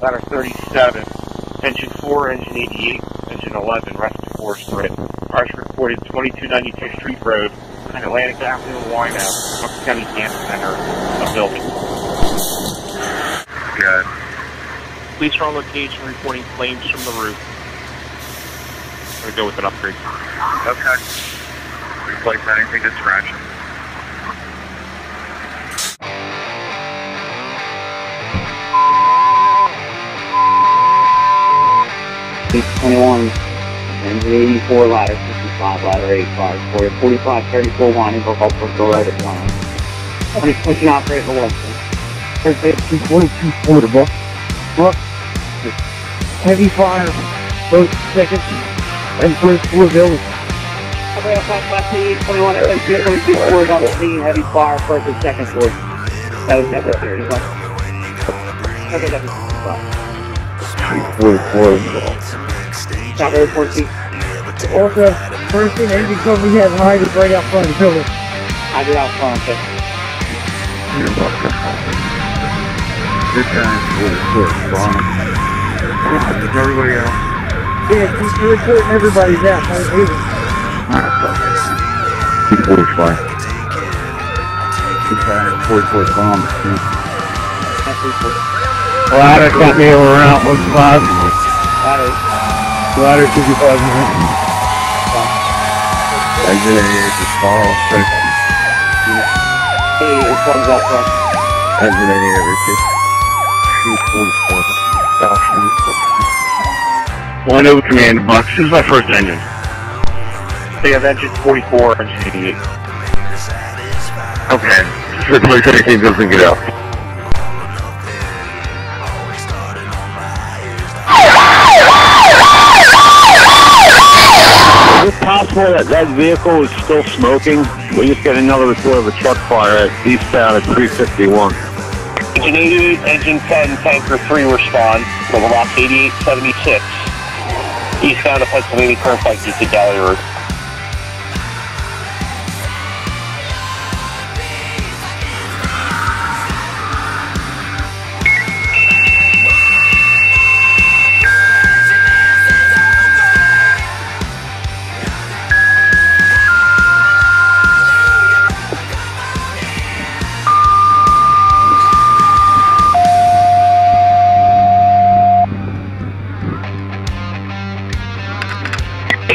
ladder 37, engine 4, engine 88, engine 11, rest of force grid. Cars reported 2292 Street Road, on Atlantic Avenue, Winehouse, Bucks County Cancer Center, a building. Good. Police are on location reporting flames from the roof. I'm gonna go with an upgrade. Okay. Replace anything to scratch it. Six twenty-one, engine eighty-four, ladder fifty-five, ladder eighty-five, for forty-five, thirty-four, one, and go up for go right at one. Twenty, pushing the. First base, two forty-two, portable. Look, heavy fire, both seconds, and first floor building. Okay, I'll pass left to twenty-one, and two forty-two, floors on the heavy fire, first and second floor. That was necessary, but. Okay, that was. Stop very fourteen. Uh, also, first thing engine company has an hydrant right out front of the building. Hydrant out front, okay. This guy's really quick, Ron. Everybody else. Yeah, he's reporting everybody's out. I hate it. Forty-four. This guy has forty-four bombs, too. Ladder got me over around one five. Ladder, Ladder fifty-five minutes. Exit eighty-eight is Carl. hey, it comes up front. Exit eighty-eight, repeat. Shoot forty-four. One over command box. This is my first engine. They have engine 44, engine 88. Okay. Just replace anything that doesn't get out. Possible that that vehicle is still smoking? We just got another report of a truck fire at eastbound at 351. Engine 88, engine 10, tanker 3 respond. Level lock 8876. Eastbound of Pennsylvania Turnpike, east of Gallery Road.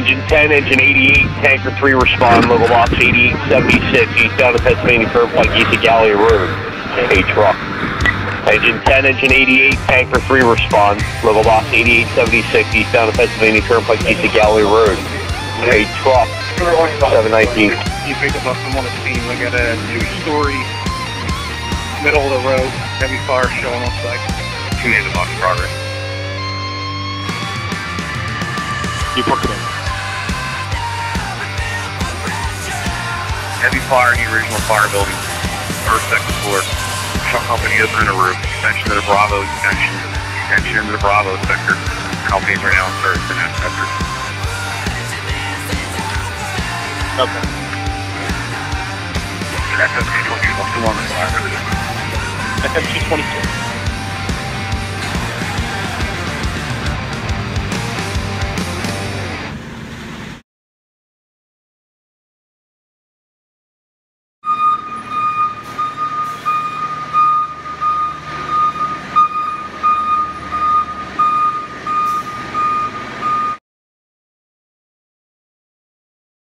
Engine 10, engine 88, tanker 3 respond. Level lock 8876. Eastbound of Pennsylvania Turnpike, east of Gallery Road. A truck. Engine 10, engine 88, tanker 3 respond. Level lock 8876. Eastbound of Pennsylvania Turnpike, east of Gallery Road. A truck. 719. you pick up someone on the scene, we got a new story, middle of the road, heavy fire showing on site. Two days of progress. You book it in. Heavy fire in the original fire building. First, second floor. Truck company is in the roof. Extension to the Bravo extension. Extension into the Bravo sector. Companies are now in service in that sector. Okay. That's okay. What you want to fire? FMG 22.